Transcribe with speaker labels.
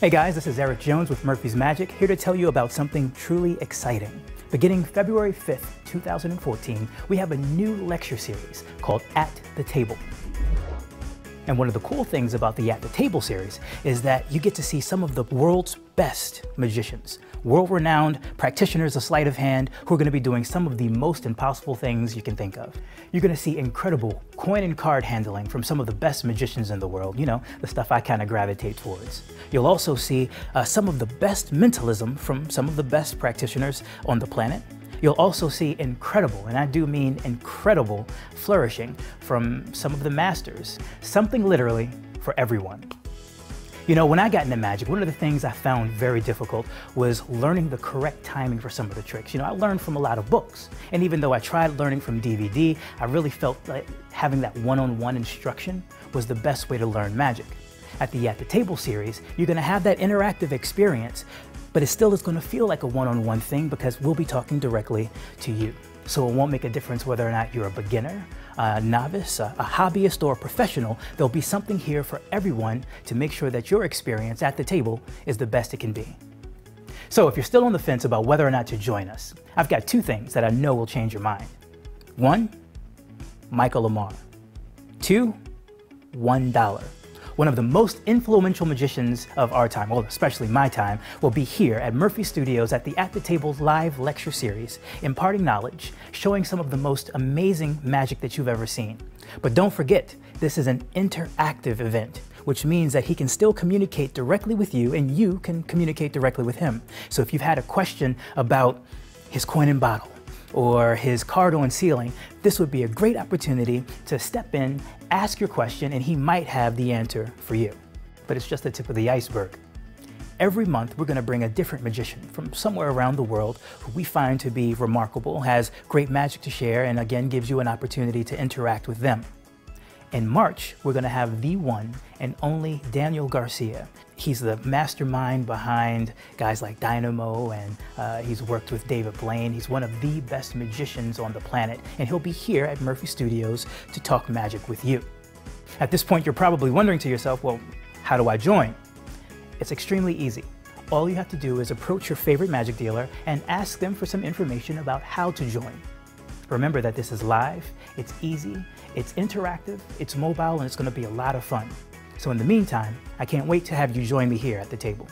Speaker 1: Hey guys, this is Eric Jones with Murphy's Magic, here to tell you about something truly exciting. Beginning February 5th, 2014, we have a new lecture series called At the Table. And one of the cool things about the At the Table series is that you get to see some of the world's best magicians, world-renowned practitioners of sleight of hand who are going to be doing some of the most impossible things you can think of. You're going to see incredible coin and card handling from some of the best magicians in the world, you know, the stuff I kind of gravitate towards. You'll also see uh, some of the best mentalism from some of the best practitioners on the planet. You'll also see incredible, and I do mean incredible, flourishing from some of the masters. Something literally for everyone. You know, when I got into magic, one of the things I found very difficult was learning the correct timing for some of the tricks. You know, I learned from a lot of books. And even though I tried learning from DVD, I really felt like having that one-on-one -on -one instruction was the best way to learn magic. At the At the Table series, you're gonna have that interactive experience, but it still is gonna feel like a one-on-one -on -one thing because we'll be talking directly to you. So it won't make a difference whether or not you're a beginner, a novice, a, a hobbyist, or a professional. There'll be something here for everyone to make sure that your experience at the table is the best it can be. So if you're still on the fence about whether or not to join us, I've got two things that I know will change your mind. One, Michael Ammar. Two, $1 one of the most influential magicians of our time, well, especially my time, will be here at Murphy Studios at the At the Table live lecture series, imparting knowledge, showing some of the most amazing magic that you've ever seen. But don't forget, this is an interactive event, which means that he can still communicate directly with you and you can communicate directly with him. So if you've had a question about his coin and bottle, or his card on ceiling, this would be a great opportunity to step in, ask your question, and he might have the answer for you. But it's just the tip of the iceberg. Every month, we're going to bring a different magician from somewhere around the world who we find to be remarkable, has great magic to share, and again gives you an opportunity to interact with them. In March, we're going to have the one and only Daniel Garcia. He's the mastermind behind guys like Dynamo, and uh, he's worked with David Blaine. He's one of the best magicians on the planet, and he'll be here at Murphy Studios to talk magic with you. At this point, you're probably wondering to yourself, well, how do I join? It's extremely easy. All you have to do is approach your favorite magic dealer and ask them for some information about how to join. Remember that this is live, it's easy, it's interactive, it's mobile, and it's gonna be a lot of fun. So in the meantime, I can't wait to have you join me here at the table.